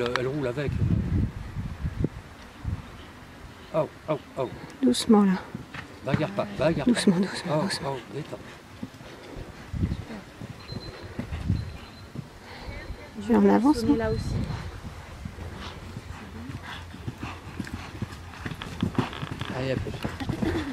elle, roule avec. Oh, oh, oh. Doucement là. Bagarre pas, bagarre pas. Doucement, doucement. Oh, doucement. oh, détends. Tu en avance, là aussi. Allez, à plus.